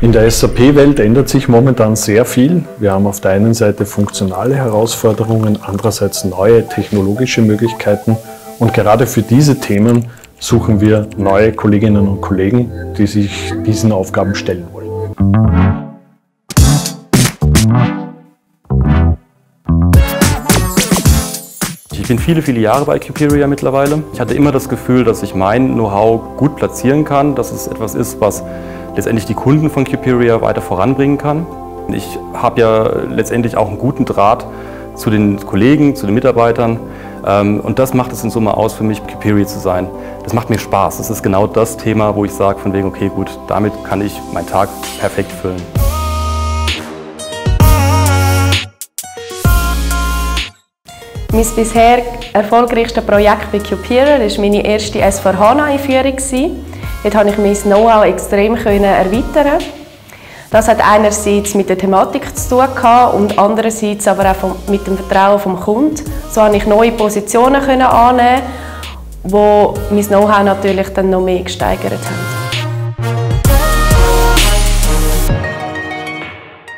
In der SAP-Welt ändert sich momentan sehr viel. Wir haben auf der einen Seite funktionale Herausforderungen, andererseits neue technologische Möglichkeiten und gerade für diese Themen suchen wir neue Kolleginnen und Kollegen, die sich diesen Aufgaben stellen wollen. Ich bin viele, viele Jahre bei Cuperia mittlerweile. Ich hatte immer das Gefühl, dass ich mein Know-how gut platzieren kann, dass es etwas ist, was letztendlich die Kunden von Cuperia weiter voranbringen kann. Ich habe ja letztendlich auch einen guten Draht zu den Kollegen, zu den Mitarbeitern. Ähm, und das macht es in Summe aus für mich, Cuperia zu sein. Das macht mir Spaß. Das ist genau das Thema, wo ich sage, von wegen, okay, gut, damit kann ich meinen Tag perfekt füllen. Mein bisher erfolgreichstes Projekt bei Cuperia war meine erste S4HANA-Einführung. Dort konnte ich mein Know-how extrem erweitern. Das hat einerseits mit der Thematik zu tun gehabt und andererseits aber auch mit dem Vertrauen vom Kunden. So konnte ich neue Positionen annehmen, wo mein Know-how natürlich dann noch mehr gesteigert haben.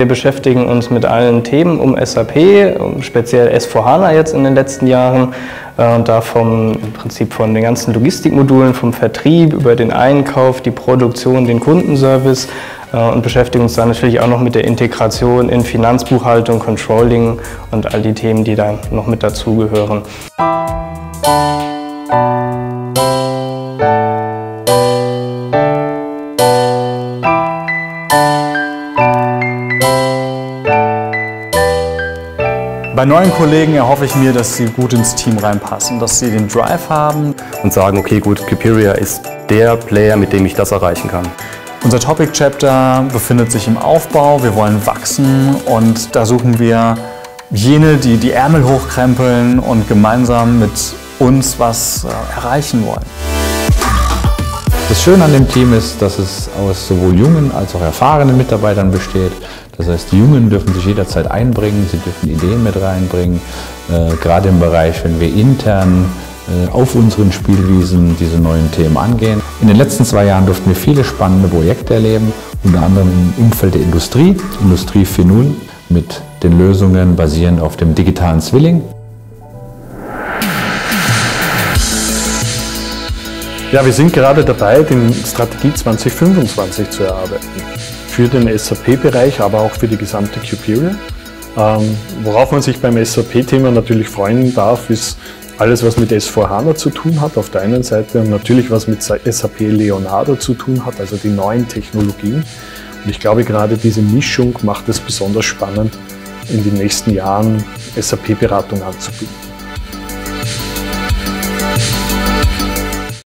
Wir beschäftigen uns mit allen Themen um SAP, speziell S4HANA jetzt in den letzten Jahren. Äh, und da vom, im Prinzip von den ganzen Logistikmodulen, vom Vertrieb über den Einkauf, die Produktion, den Kundenservice äh, und beschäftigen uns dann natürlich auch noch mit der Integration in Finanzbuchhaltung, Controlling und all die Themen, die da noch mit dazugehören. Bei neuen Kollegen erhoffe ich mir, dass sie gut ins Team reinpassen, dass sie den Drive haben. Und sagen, okay gut, Cuperia ist der Player, mit dem ich das erreichen kann. Unser Topic Chapter befindet sich im Aufbau, wir wollen wachsen und da suchen wir jene, die die Ärmel hochkrempeln und gemeinsam mit uns was äh, erreichen wollen. Das Schöne an dem Team ist, dass es aus sowohl jungen als auch erfahrenen Mitarbeitern besteht. Das heißt, die Jungen dürfen sich jederzeit einbringen, sie dürfen Ideen mit reinbringen, äh, gerade im Bereich, wenn wir intern äh, auf unseren Spielwiesen diese neuen Themen angehen. In den letzten zwei Jahren durften wir viele spannende Projekte erleben, unter anderem im Umfeld der Industrie, Industrie 4.0 mit den Lösungen basierend auf dem digitalen Zwilling. Ja, wir sind gerade dabei, die Strategie 2025 zu erarbeiten für den SAP-Bereich, aber auch für die gesamte Cuperia. Ähm, worauf man sich beim SAP-Thema natürlich freuen darf, ist alles, was mit S4HANA zu tun hat auf der einen Seite und natürlich was mit SAP Leonardo zu tun hat, also die neuen Technologien. Und ich glaube, gerade diese Mischung macht es besonders spannend, in den nächsten Jahren SAP-Beratung anzubieten.